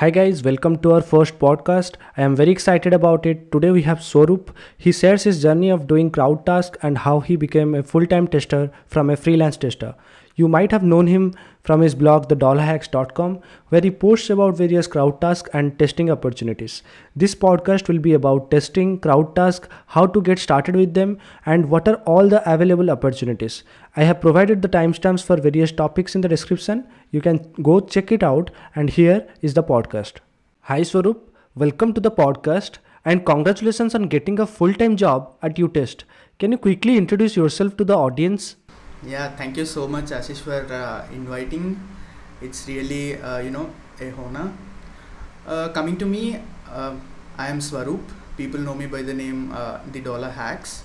Hi guys, welcome to our first podcast. I am very excited about it. Today we have Swaroop. He shares his journey of doing crowd task and how he became a full-time tester from a freelance tester. You might have known him from his blog thedollarhacks.com where he posts about various crowd tasks and testing opportunities. This podcast will be about testing crowd tasks, how to get started with them and what are all the available opportunities. I have provided the timestamps for various topics in the description. You can go check it out and here is the podcast. Hi Swaroop, welcome to the podcast and congratulations on getting a full-time job at UTest. Can you quickly introduce yourself to the audience? Yeah, thank you so much, Ashish, for uh, inviting. It's really, uh, you know, a honor. Uh, coming to me, uh, I am Swaroop. People know me by the name uh, The Dollar Hacks.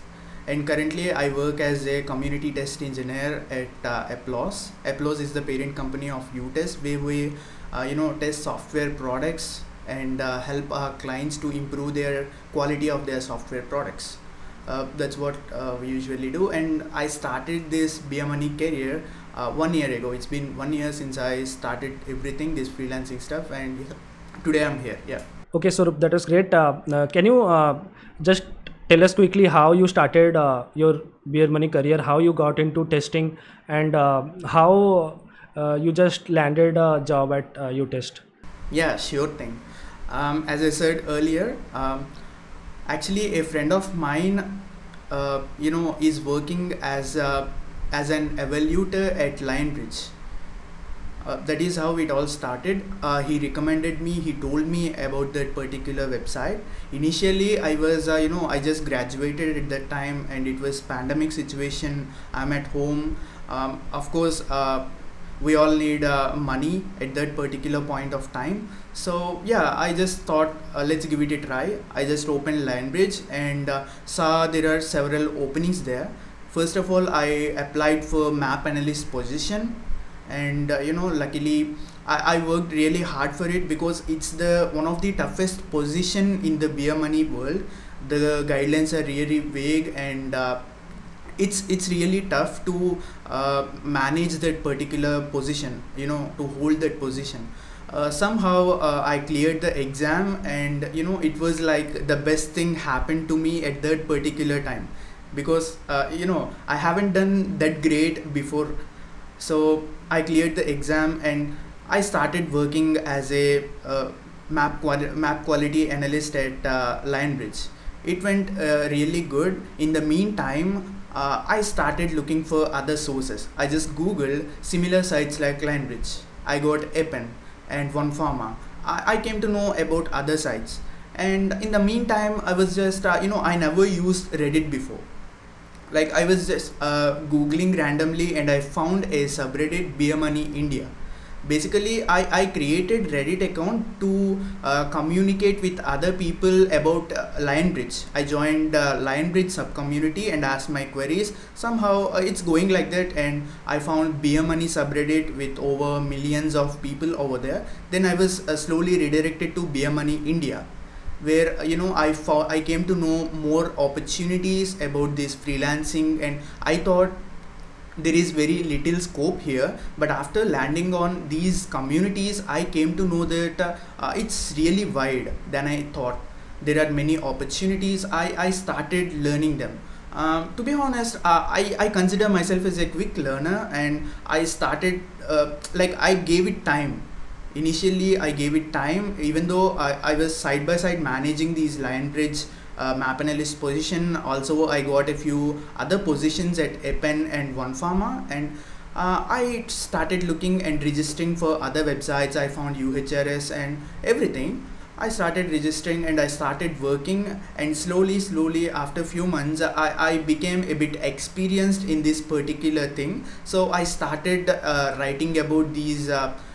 And currently, I work as a community test engineer at uh, Applause. Applause is the parent company of UTest, where we, uh, you know, test software products and help our clients to improve their quality of their software products. Uh, that's what uh, we usually do. And i started this Beer Money career uh, one year ago. It's been one year since i started everything this freelancing stuff. And today i'm here. Yeah. Okay, so that was great. Uh, uh, can you uh, just tell us quickly how you started uh, your beer money career, how you got into testing, and uh, how uh, you just landed a job at uh, UTest? yeah sure thing. Um, as i said earlier um, actually a friend of mine uh, you know is working as a, as an evaluator at lionbridge. Uh, that is how it all started. Uh, he recommended me he told me about that particular website. Initially i was uh, you know i just graduated at that time and it was pandemic situation. I'm at home. Um, of course uh, we all need uh, money at that particular point of time. So yeah i just thought uh, let's give it a try. I just opened lionbridge and uh, saw there are several openings there. First of all i applied for map analyst position and uh, you know luckily I, I worked really hard for it because it's the one of the toughest position in the beer money world. The guidelines are really vague and uh, it's it's really tough to uh, manage that particular position you know to hold that position. Uh, somehow uh, i cleared the exam and you know it was like the best thing happened to me at that particular time. Because uh, you know i haven't done that great before. So i cleared the exam and i started working as a uh, map quali- map quality analyst at uh, lionbridge. It went uh, really good. In the meantime uh, i started looking for other sources. I just googled similar sites like lionbridge i got epen and OneForma. I, I came to know about other sites. And in the meantime i was just uh, you know i never used reddit before. Like i was just uh, googling randomly and i found a subreddit beer money india basically I, I created reddit account to uh, communicate with other people about uh, lionbridge. I joined uh, lionbridge sub community and asked my queries. Somehow uh, it's going like that and i found beer money subreddit with over millions of people over there. Then i was uh, slowly redirected to beer money india where uh, you know i fo- i came to know more opportunities about this freelancing and i thought there is very little scope here but after landing on these communities i came to know that uh, uh, it's really wide than i thought. There are many opportunities. I, I started learning them. Um, to be honest uh, I, I consider myself as a quick learner and i started uh, like i gave it time. Initially i gave it time even though i, I was side by side managing these lionbridge uh, map analyst position. Also i got a few other positions at epen and OneForma. And uh, i started looking and registering for other websites. I found uhrs and everything. I started registering and i started working. And slowly slowly after few months i, I became a bit experienced in this particular thing. So i started uh, writing about these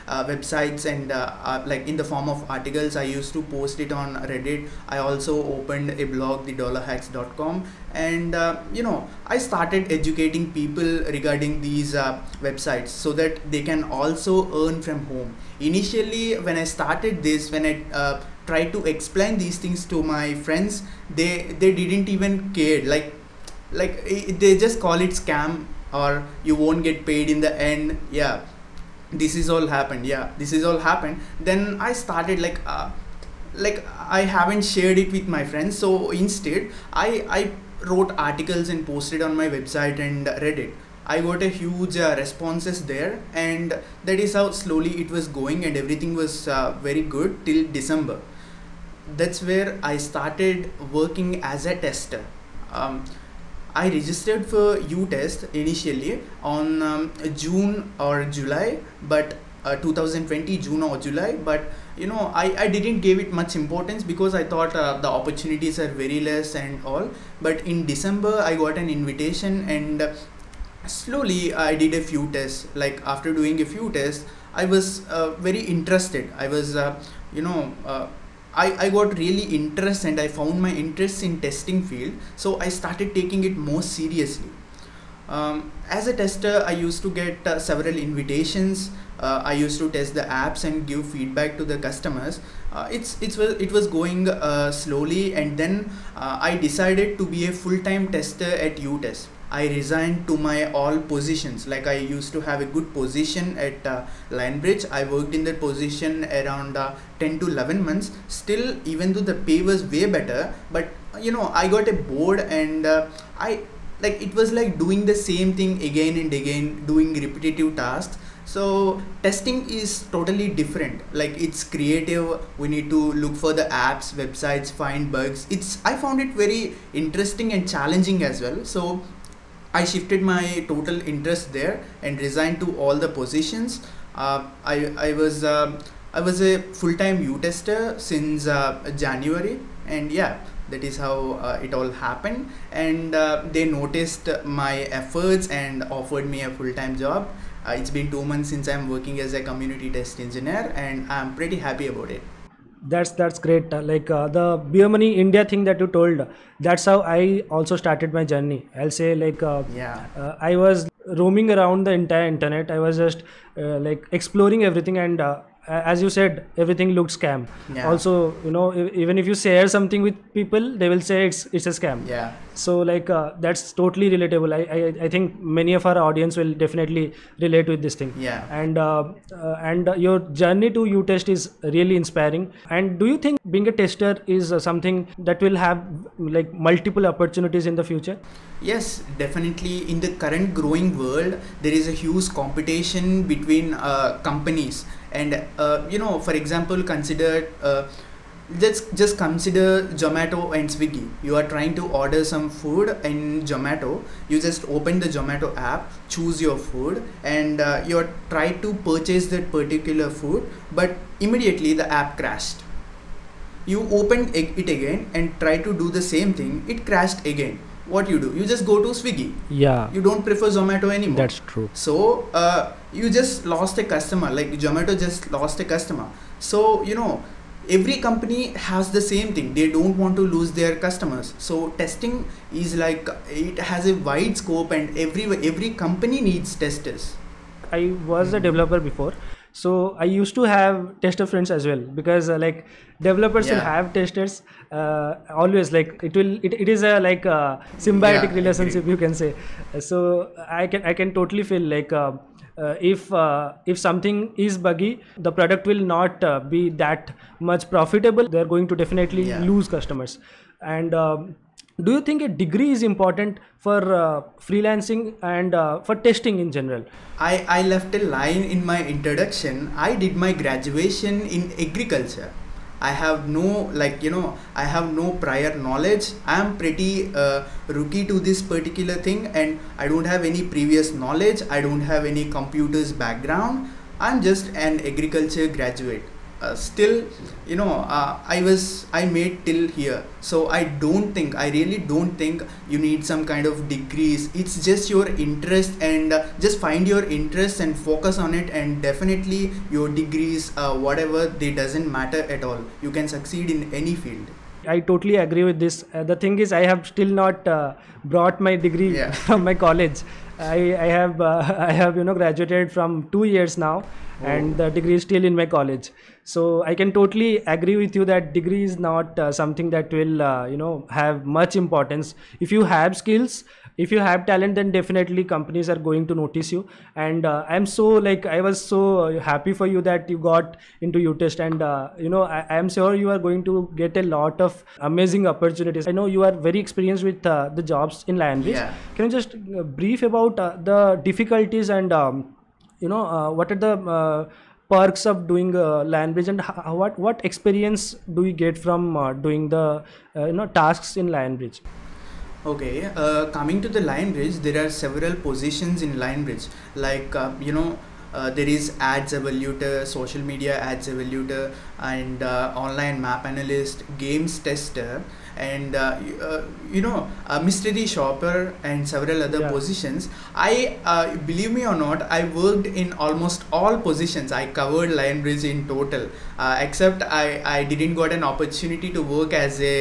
uh, websites and uh, uh, like in the form of articles i used to post it on reddit. I also opened a blog the thedollarhacks.com and uh, you know i started educating people regarding these uh, websites so that they can also earn from home. Initially when i started this when i tried to explain these things to my friends they they didn't even care. Like like they just call it scam or you won't get paid in the end. Yeah this is all happened yeah this is all happened then i started like uh, like i haven't shared it with my friends so instead i i wrote articles and posted on my website and reddit i got a huge uh, responses there and that is how slowly it was going and everything was uh, very good till december. That's where i started working as a tester. Um, I registered for UTest initially on um, June or July, but uh, 2020 June or July. But you know, I, I didn't give it much importance because I thought uh, the opportunities are very less and all. But in December, I got an invitation and slowly I did a few tests. Like after doing a few tests, I was uh, very interested. I was, uh, you know uh, I, I got really interest and I found my interest in testing field so I started taking it more seriously. Um, as a tester I used to get uh, several invitations. Uh, I used to test the apps and give feedback to the customers. Uh, it's, it's it was going uh, slowly and then uh, I decided to be a full-time tester at UTest I resigned to my all positions. Like I used to have a good position at uh, Lionbridge. I worked in that position around uh, 10 to 11 months. Still, even though the pay was way better, but you know, I got a bored and uh, I like it was like doing the same thing again and again, doing repetitive tasks. So testing is totally different. Like it's creative. We need to look for the apps, websites, find bugs. It's I found it very interesting and challenging as well. So I shifted my total interest there and resigned to all the positions. Uh, I, I was uh, I was a full-time U tester since uh, January and yeah that is how uh, it all happened and uh, they noticed my efforts and offered me a full-time job. Uh, it's been two months since I'm working as a community test engineer and I'm pretty happy about it that's that's great. Like uh, the beer money india thing that you told that's how i also started my journey. I'll say like uh, yeah. uh, i was roaming around the entire internet. I was just uh, like exploring everything and uh, as you said everything looks scam. Yeah. also you know even if you share something with people they will say it's it's a scam. Yeah. So like uh, that's totally relatable. I, I i think many of our audience will definitely relate with this thing. Yeah. and uh, uh, and your journey to UTest is really inspiring. And do you think being a tester is uh, something that will have like multiple opportunities in the future? Yes, definitely. In the current growing world, there is a huge competition between uh, companies, and uh, you know, for example, consider. Uh, let's just consider Zomato and Swiggy. You are trying to order some food in Zomato. You just open the Zomato app, choose your food, and uh, you try to purchase that particular food, but immediately the app crashed. You open it again and try to do the same thing. It crashed again what you do? You just go to swiggy. Yeah. You don't prefer zomato anymore. That's true. So uh, you just lost a customer. Like zomato just lost a customer. So you know every company has the same thing. They don't want to lose their customers. So testing is like it has a wide scope and every every company needs testers. I was a developer before, so I used to have tester friends as well because uh, like developers will have testers uh, always like it will it, it is a like a symbiotic Yeah, relationship you can say. So I can I can totally feel like. Uh, uh, if uh, if something is buggy, the product will not uh, be that much profitable. They are going to definitely Yeah. lose customers. And um, do you think a degree is important for uh, freelancing and uh, for testing in general? I, I left a line in my introduction. I did my graduation in agriculture. I have no, like, you know, I have no prior knowledge. I am pretty uh, rookie to this particular thing and I don't have any previous knowledge. I don't have any computers background. I'm just an agriculture graduate. Uh, still, you know, uh, I was, I made till here. So I don't think, I really don't think you need some kind of degrees. It's just your interest and uh, just find your interest and focus on it. And definitely your degrees, uh, whatever, they doesn't matter at all. You can succeed in any field. I totally agree with this. Uh, the thing is, I have still not uh, brought my degree Yeah. from my college. I, I have uh, I have you know graduated from two years now, and the degree is still in my college. So I can totally agree with you that degree is not uh, something that will uh, you know have much importance. If you have skills, if you have talent then definitely companies are going to notice you and uh, i'm so like i was so happy for you that you got into utest and uh, you know I, am sure you are going to get a lot of amazing opportunities i know you are very experienced with uh, the jobs in lionbridge Yeah. can you just uh, brief about uh, the difficulties and um, you know uh, what are the uh, perks of doing uh, lionbridge and h- what what experience do you get from uh, doing the uh, you know tasks in lionbridge Okay, uh, coming to the Lionbridge, there are several positions in Lionbridge. Like you know, uh, there is ads evaluator, social media ads evaluator, and uh, online map analyst, games tester, and uh, uh, you know, a mystery shopper, and several other Yeah. positions. I uh, believe me or not, I worked in almost all positions. I covered Lionbridge in total, uh, except I I didn't got an opportunity to work as a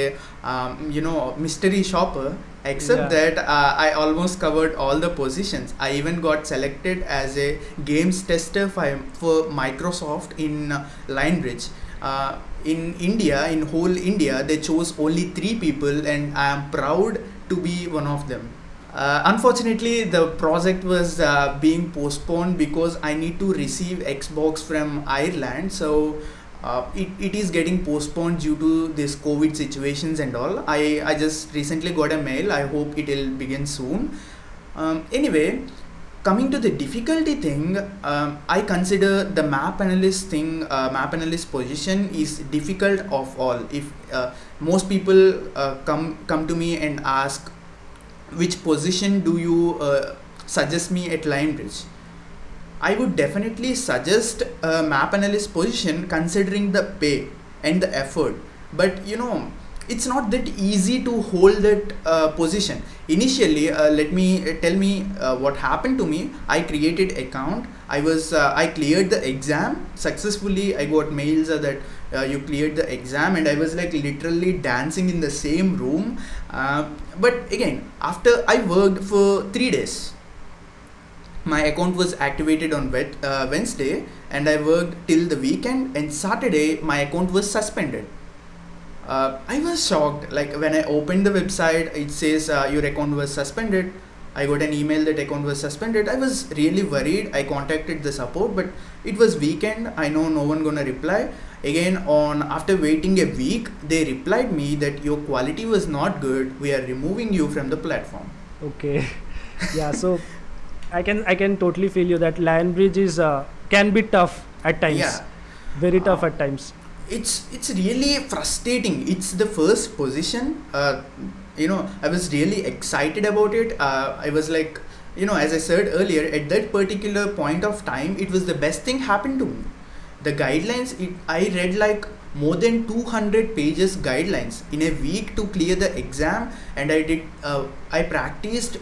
um, you know mystery shopper except Yeah. that uh, i almost covered all the positions. I even got selected as a games tester for, for microsoft in uh, Lionbridge. Uh, in india in whole india they chose only three people and i am proud to be one of them. Uh, unfortunately the project was uh, being postponed because i need to receive xbox from ireland. So uh, it, it is getting postponed due to this covid situations and all. I i just recently got a mail. I hope it will begin soon. Um, anyway coming to the difficulty thing um, i consider the map analyst thing uh, map analyst position is difficult of all. If uh, most people uh, come come to me and ask which position do you uh, suggest me at Lionbridge? I would definitely suggest a map analyst position considering the pay and the effort. But you know, it's not that easy to hold that uh, position. Initially, uh, let me uh, tell me uh, what happened to me. I created account. I was uh, I cleared the exam successfully. I got mails uh, that you cleared the exam, and I was like literally dancing in the same room. But again, after I worked for three days, my account was activated on uh, Wednesday and I worked till the weekend and Saturday my account was suspended. Uh, I was shocked like when I opened the website it says uh, your account was suspended. I got an email that account was suspended. I was really worried. I contacted the support but it was weekend. I know no one gonna reply. Again on after waiting a week they replied me that your quality was not good. We are removing you from the platform. okay yeah so i can i can totally feel you that Lionbridge is uh, can be tough at times. Yeah. very tough Uh, at times. it's it's really frustrating. It's the first position uh, you know i was really excited about it. Uh, i was like you know as i said earlier at that particular point of time it was the best thing happened to me. The guidelines it, i read like more than 200 pages guidelines. In a week to clear the exam and i did uh, i practiced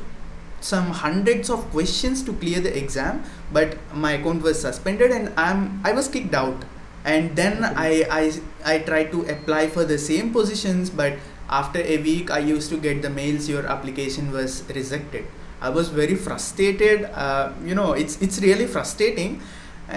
some hundreds of questions to clear the exam but my account was suspended and i'm i was kicked out. And then I, I i tried to apply for the same positions but after a week i used to get the mails your application was rejected. I was very frustrated uh, you know it's it's really frustrating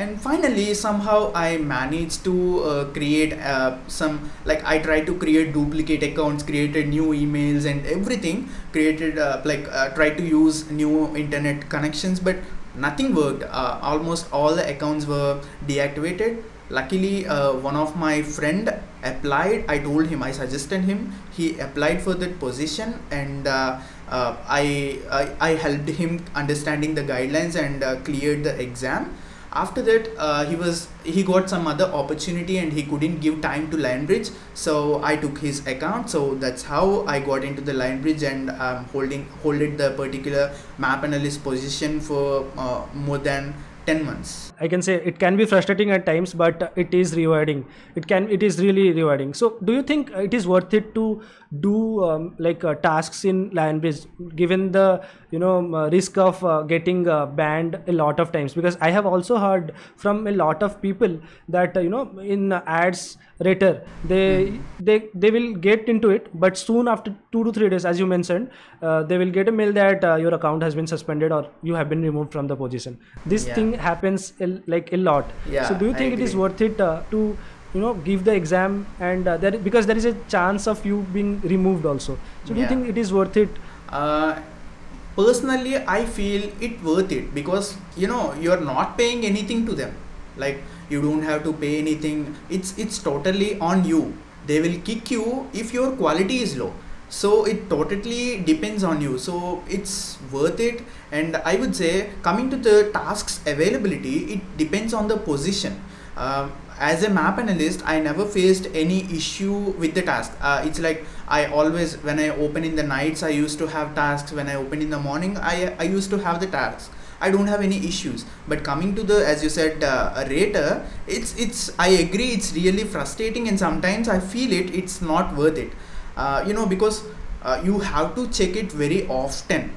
and finally somehow i managed to uh, create uh, some like i tried to create duplicate accounts created new emails and everything created uh, like uh, tried to use new internet connections but nothing worked. Uh, almost all the accounts were deactivated. Luckily uh, one of my friend applied. I told him i suggested him. He applied for that position and uh, I, I i helped him understanding the guidelines and cleared the exam after that uh, he was he got some other opportunity and he couldn't give time to Lionbridge so I took his account. So that's how I got into the Lionbridge and um, holding holded the particular map analyst position for uh, more than 10 months. I can say it can be frustrating at times but it is rewarding. It can it is really rewarding. So do you think it is worth it to do um, like uh, tasks in lionbridge given the you know um, uh, risk of uh, getting uh, banned a lot of times? Because i have also heard from a lot of people that uh, you know in uh, ads rater they they they will get into it but soon after 2 to 3 days as you mentioned uh, they will get a mail that uh, your account has been suspended or you have been removed from the position. This Yeah. thing happens a, like a lot. Yeah, so do you think it is worth it uh, to you know give the exam and uh, there because there is a chance of you being removed also. So do you think it is worth it? Uh, personally i feel it worth it because you know you're not paying anything to them. Like you don't have to pay anything. It's it's totally on you. They will kick you if your quality is low so it totally depends on you. So it's worth it. And i would say coming to the tasks availability it depends on the position. Um, as a map analyst i never faced any issue with the task. Uh, it's like i always when i open in the nights i used to have tasks. When i open in the morning i i used to have the tasks. I don't have any issues. But coming to the as you said uh, rater it's it's i agree it's really frustrating and sometimes i feel it it's not worth it uh, you know because uh, you have to check it very often.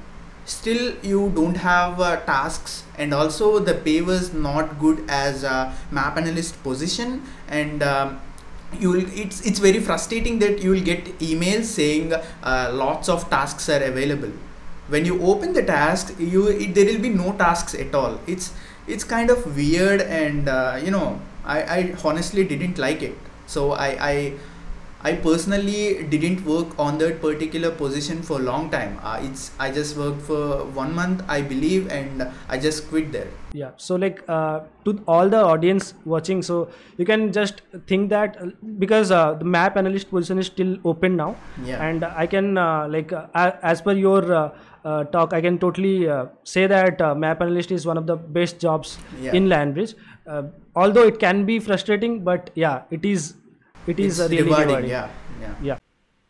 Still you don't have uh, tasks and also the pay was not good as a map analyst position and um, you will it's it's very frustrating that you will get emails saying uh, lots of tasks are available. When you open the task you it, there will be no tasks at all. It's it's kind of weird and uh, you know I, I honestly didn't like it. So I, I I personally didn't work on that particular position for a long time. Uh, it's I just worked for one month, I believe, and I just quit there. Yeah. So like uh, to all the audience watching, so you can just think that uh, because uh, the map analyst position is still open now, Yeah. and I can uh, like uh, as per your talk, I can totally uh, say that uh, map analyst is one of the best jobs Yeah. in Lionbridge. Uh, although it can be frustrating, but yeah, it is. It is really rewarding, rewarding. Yeah, yeah. Yeah.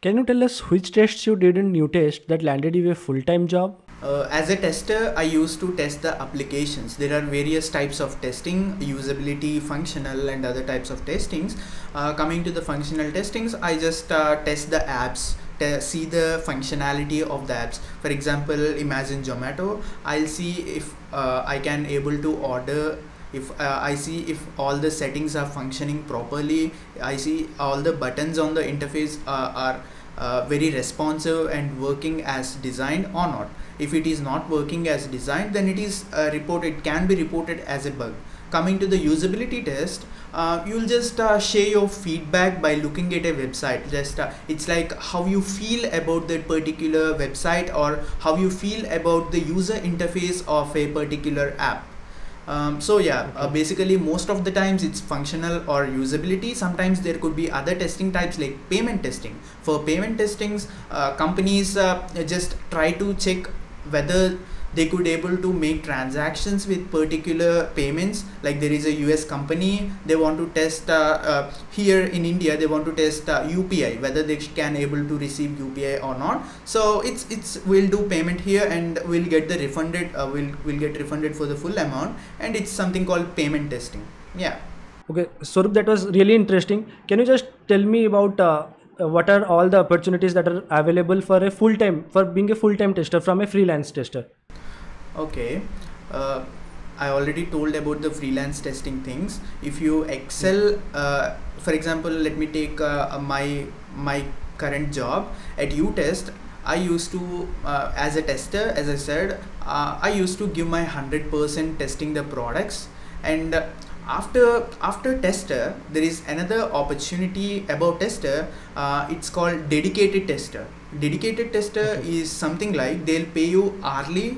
Can you tell us which tests you did in UTest that landed you a full-time job? Uh, as a tester, I used to test the applications. There are various types of testing, usability, functional, and other types of testings. Uh, coming to the functional testings, I just uh, test the apps, see the functionality of the apps. For example, imagine Zomato. I'll see if uh, I can able to order. If uh, I see if all the settings are functioning properly, I see all the buttons on the interface uh, are uh, very responsive and working as designed or not. If it is not working as designed then it is uh, reported can be reported as a bug. Coming to the usability test uh, you'll just uh, share your feedback by looking at a website. Just uh, it's like how you feel about that particular website or how you feel about the user interface of a particular app um, so yeah, uh, basically most of the times it's functional or usability. Sometimes there could be other testing types like payment testing. For payment testings, uh, companies uh, just try to check whether they could able to make transactions with particular payments. Like there is a us company they want to test uh, uh, here in india they want to test uh, upi whether they can able to receive upi or not. So it's it's we'll do payment here and we'll get the refunded uh, we'll we'll get refunded for the full amount. And it's something called payment testing. Yeah. Okay, Swaroop, that was really interesting. Can you just tell me about uh, what are all the opportunities that are available for a full time for being a full time tester from a freelance tester? Okay. Uh, I already told about the freelance testing things. If you excel, uh, for example, let me take uh, my my current job at UTest. I used to, uh, as a tester, as I said, uh, I used to give my hundred percent testing the products, and after after tester, there is another opportunity about tester. Uh, it's called dedicated tester. Dedicated tester Okay. is something like they'll pay you hourly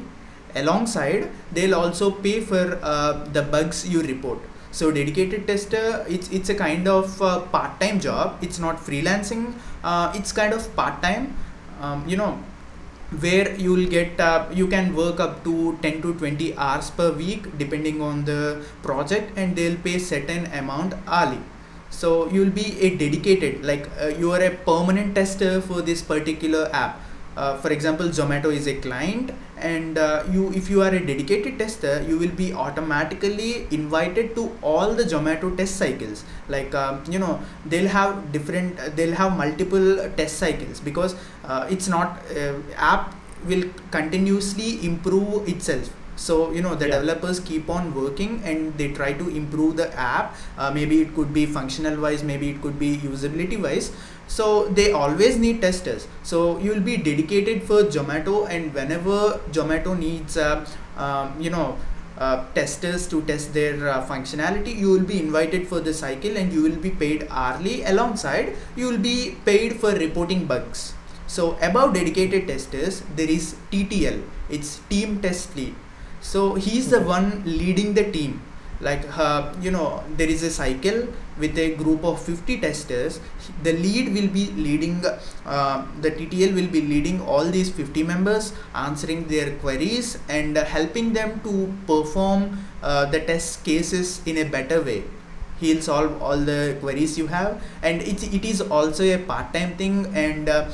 alongside they'll also pay for uh, the bugs you report so dedicated tester it's it's a kind of uh, part-time job it's not freelancing uh, it's kind of part-time um, you know where you will get uh, you can work up to 10 to 20 hours per week depending on the project and they'll pay certain amount hourly. So you'll be a dedicated like uh, you are a permanent tester for this particular app uh, for example zomato is a client and uh, you if you are a dedicated tester you will be automatically invited to all the zomato test cycles. Like um, you know they'll have different uh, they'll have multiple test cycles because uh, it's not uh, app will continuously improve itself. So you know the Yeah. developers keep on working and they try to improve the app. Uh, maybe it could be functional wise maybe it could be usability wise so they always need testers. So you will be dedicated for zomato and whenever zomato needs uh, um, you know uh, testers to test their uh, functionality you will be invited for the cycle and you will be paid hourly. Alongside you will be paid for reporting bugs. So above dedicated testers there is ttl it's team test lead. So he's the one leading the team like uh, you know there is a cycle with a group of 50 testers. The lead will be leading uh, the ttl will be leading all these 50 members answering their queries and uh, helping them to perform uh, the test cases in a better way. He'll solve all the queries you have. And it, it is also a part-time thing and uh,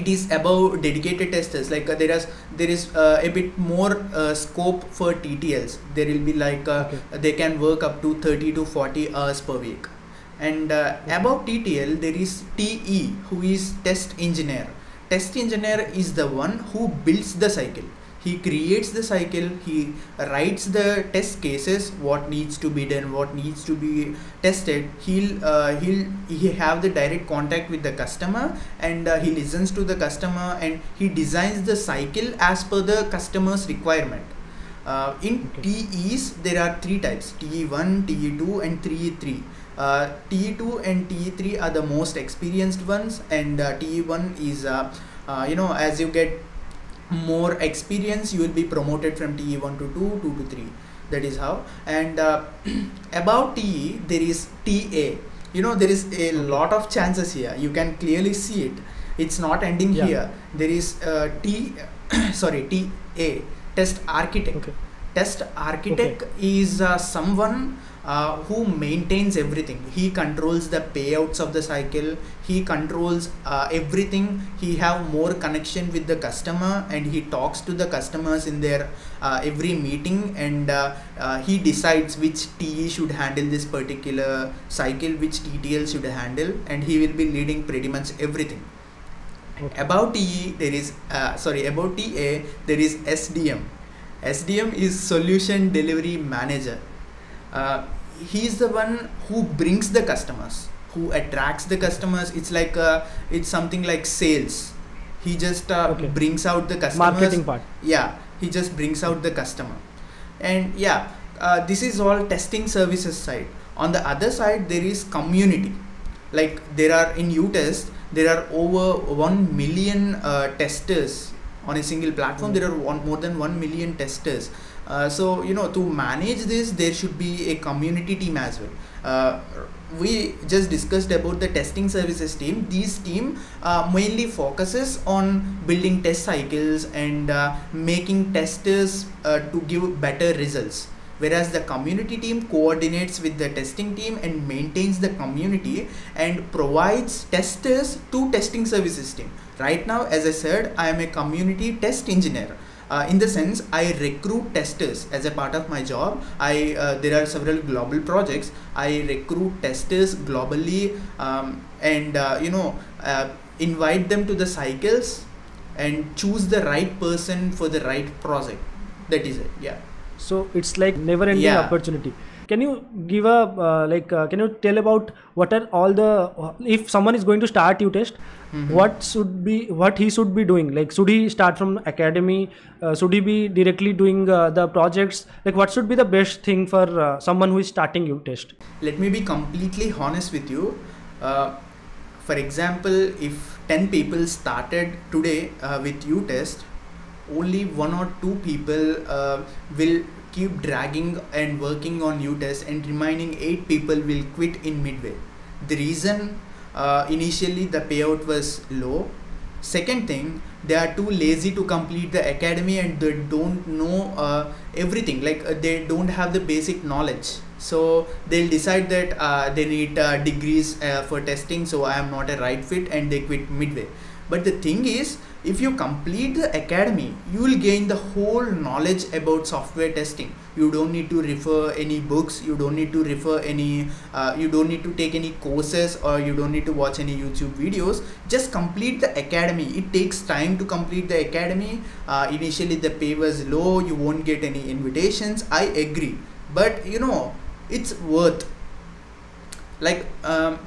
it is about dedicated testers. Like uh, there is there is uh, a bit more uh, scope for ttls there will be like uh, okay. they can work up to 30 to 40 hours per week. And uh, okay. about ttl there is te who is test engineer. Test engineer is the one who builds the cycle he creates the cycle he writes the test cases what needs to be done what needs to be tested. He'll uh, he'll he have the direct contact with the customer and uh, he listens to the customer and he designs the cycle as per the customer's requirement. Uh, in okay. TEs there are three types TE1 TE2 and TE3 uh, TE2 and TE3 are the most experienced ones and uh, TE1 is uh, uh, you know as you get more experience you will be promoted from TE1 to 2, 2 to 3 that is how. And uh, about TE there is TA you know there is a lot of chances here. You can clearly see it. It's not ending yeah. here. There is uh, T sorry TA test architect. Okay. test architect okay. is uh, someone uh, who maintains everything. He controls the payouts of the cycle. He controls uh, everything. He have more connection with the customer and he talks to the customers in their uh, every meeting and uh, uh, he decides which TE should handle this particular cycle which TTL should handle and he will be leading pretty much everything. Okay. about TE there is uh, sorry about TA there is SDM SDM is solution delivery manager uh, he's the one who brings the customers who attracts the customers. It's like uh, it's something like sales. He just uh, okay. brings out the customers. Marketing part. Yeah he just brings out the customer. And yeah uh, this is all testing services side. On the other side there is community. Like there are in utest there are over 1 million uh, testers on a single platform. Mm. there are one, more than 1 million testers uh, so you know to manage this there should be a community team as well. Uh, we just discussed about the testing services team. This team uh, mainly focuses on building test cycles and uh, making testers uh, to give better results. Whereas the community team coordinates with the testing team and maintains the community and provides testers to testing services team. Right now as i said i am a community test engineer uh, in the sense I recruit testers as a part of my job. I uh, there are several global projects. I recruit testers globally um, and uh, you know uh, invite them to the cycles and choose the right person for the right project. That is it. Yeah. So it's like never ending yeah. opportunity can you give a uh, like uh, can you tell about what are all the if someone is going to start utest mm-hmm. what should be what he should be doing? Like should he start from academy? Uh, should he be directly doing uh, the projects? Like what should be the best thing for uh, someone who is starting utest let me be completely honest with you. Uh, for example if 10 people started today with utest only one or two people will keep dragging and working on UTest and remaining 8 people will quit in midway. The reason uh, initially the payout was low. Second thing, they are too lazy to complete the academy and they don't know uh, everything. Like uh, they don't have the basic knowledge. So they'll decide that uh, they need uh, degrees uh, for testing so i am not a right fit and they quit midway. But the thing is if you complete the academy you will gain the whole knowledge about software testing. You don't need to refer any books you don't need to refer any uh, you don't need to take any courses or you don't need to watch any youtube videos. Just complete the academy. It takes time to complete the academy. Uh, initially the pay was low you won't get any invitations. I agree. But you know it's worth. Like um,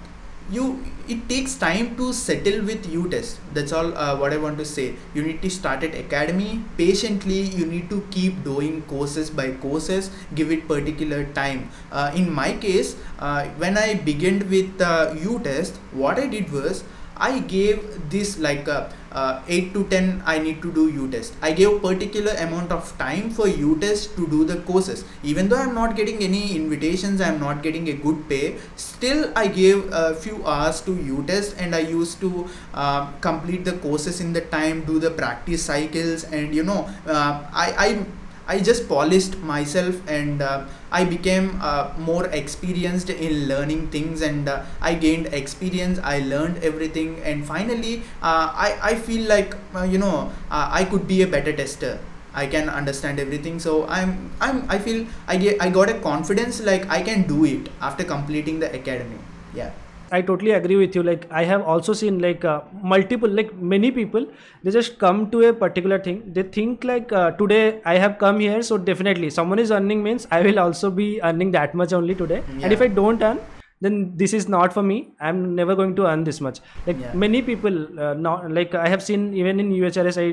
you it takes time to settle with utest that's all uh, what i want to say. You need to start at academy. Patiently you need to keep doing courses by courses. Give it particular time. Uh, in my case uh, when i began with uh, utest what i did was I gave this like uh, uh, 8 to 10 I need to do U-test. I gave particular amount of time for U-test to do the courses. Even though I'm not getting any invitations, I'm not getting a good pay, still I gave a few hours to U-test and I used to uh, complete the courses in the time, do the practice cycles and you know, uh, I, I I just polished myself and uh, I became uh, more experienced in learning things and uh, I gained experience. I learned everything and finally uh, I, I feel like uh, you know uh, I could be a better tester. I can understand everything so I'm I'm I feel I get I got a confidence like I can do it after completing the academy. Yeah. I totally agree with you. Like I have also seen like uh, multiple, like many people, they just come to a particular thing. They think like uh, today I have come here, so definitely someone is earning means I will also be earning that much only today. Yeah. And if I don't earn, then this is not for me. I'm never going to earn this much. Like Yeah. many people, uh, not like I have seen even in UHRS, I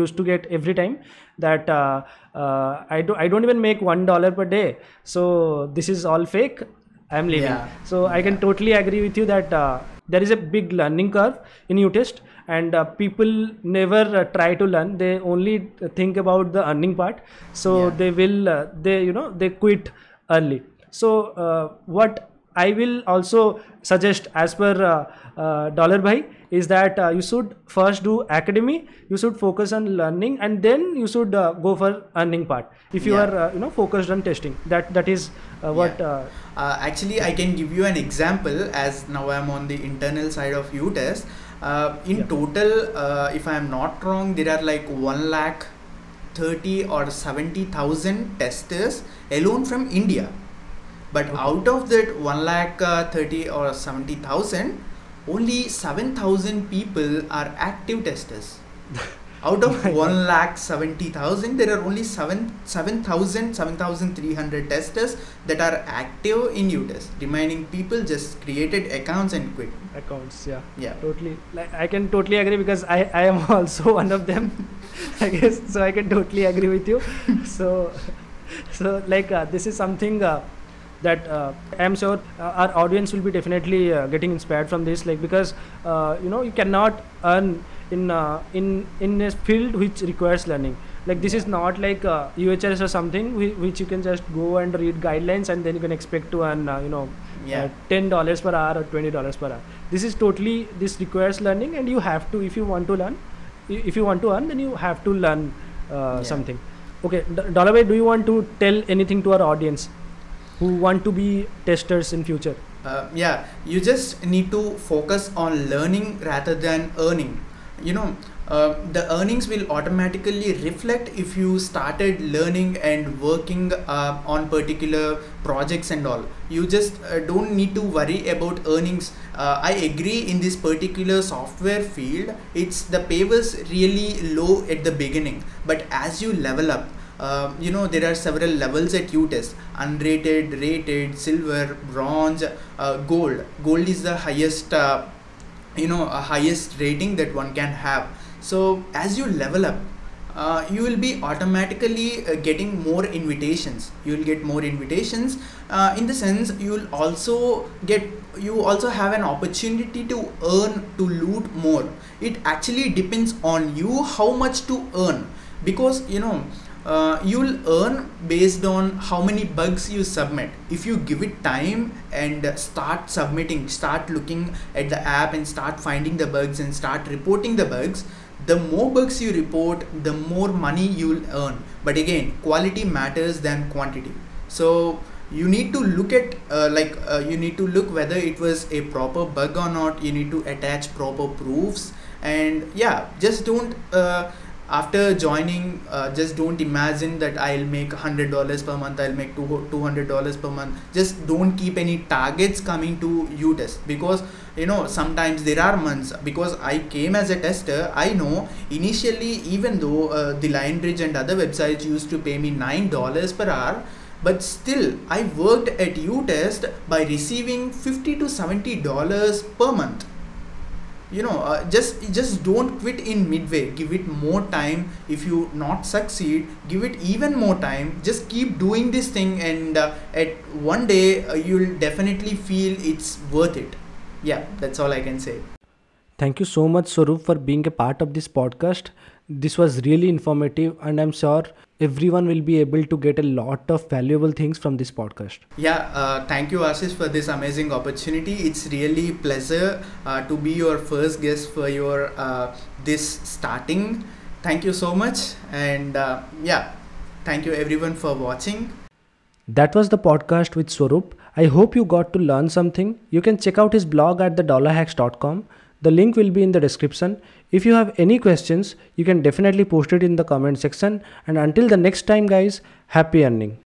used to get every time that uh, uh, I do I don't even make one dollar per day. So this is all fake. I'm leaving. Yeah. So I can totally agree with you that uh, there is a big learning curve in UTest, and uh, people never uh, try to learn. They only think about the earning part. So Yeah. they will uh, they you know they quit early. So uh, what I will also suggest as per uh, uh, Dollar Bhai is that uh, you should first do academy. You should focus on learning, and then you should uh, go for earning part. If you Yeah. are uh, you know focused on testing, that that is uh, what. Yeah. Uh, Uh, actually, I can give you an example as now I'm on the internal side of UTest. Uh, in Yeah. total, uh, if I am not wrong, there are like 1 lakh 30 or 70,000 testers alone from India. But Okay. out of that 1 lakh uh, 30 or 70,000, only 7,000 people are active testers. Out of My 1 lakh 70,000, there are only 7 7,000 7,300 testers that are active in UTest. Remaining people just created accounts and quit. accounts yeah Yeah. totally like i can totally agree because i i am also one of them i guess so i can totally agree with you so so like uh, this is something uh, that uh, i am sure uh, our audience will be definitely uh, getting inspired from this like because uh, you know you cannot earn in uh, in in a field which requires learning like this is not like uh, UHRS or something whi- which you can just go and read guidelines and then you can expect to earn uh, you know Yeah. uh, ten dollars per hour or twenty dollars per hour. This is totally this requires learning, and you have to if you want to learn, if you want to earn, then you have to learn uh, Yeah. something. Okay, D- Dollar Bhai, do you want to tell anything to our audience who want to be testers in future? Uh, yeah, you just need to focus on learning rather than earning. You know, uh, the earnings will automatically reflect if you started learning and working uh, on particular projects and all. You just uh, don't need to worry about earnings. Uh, I agree in this particular software field, it's the pay was really low at the beginning, but as you level up, uh, you know there are several levels at UTest. Unrated rated silver bronze uh, gold. Gold is the highest uh, you know highest rating that one can have. So as you level up uh, you will be automatically uh, getting more invitations. You will get more invitations uh, in the sense you will also get you also have an opportunity to earn to loot more. It actually depends on you how much to earn. Because you know uh, you'll earn based on how many bugs you submit. If you give it time and start submitting start looking at the app and start finding the bugs and start reporting the bugs the more bugs you report the more money you'll earn. But again quality matters than quantity. So you need to look at uh, like uh, you need to look whether it was a proper bug or not. You need to attach proper proofs. And yeah just don't uh, after joining uh, just don't imagine that i'll make $100 per month i'll make two- $200 per month. Just don't keep any targets coming to utest because you know sometimes there are months because i came as a tester i know initially even though uh, the lionbridge and other websites used to pay me $9 per hour but still i worked at utest by receiving 50 to 70 dollars per month you know uh, just just don't quit in midway. Give it more time. If you not succeed give it even more time. Just keep doing this thing and uh, at one day uh, you'll definitely feel it's worth it. Yeah that's all i can say. Thank you so much, Swaroop, for being a part of this podcast. This was really informative, and I'm sure everyone will be able to get a lot of valuable things from this podcast. Yeah, uh, thank you, Ashish, for this amazing opportunity. It's really pleasure uh, to be your first guest for your uh, this starting. Thank you so much, and uh, yeah, thank you everyone for watching. That was the podcast with Swaroop. I hope you got to learn something. You can check out his blog at thedollarhacks.com. The link will be in the description. If you have any questions, you can definitely post it in the comment section. And until the next time, guys, happy earning.